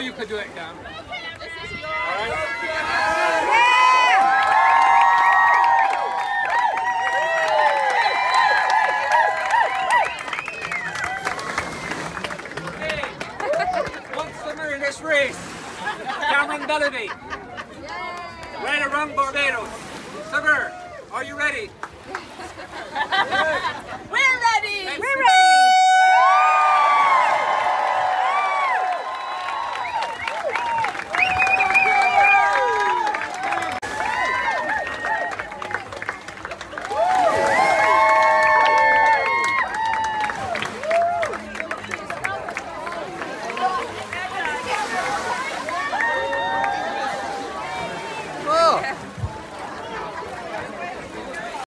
you could do it, Cam. This race, Cameron Bellamy. Right around Barbados. Swimmer, are you ready? Yeah.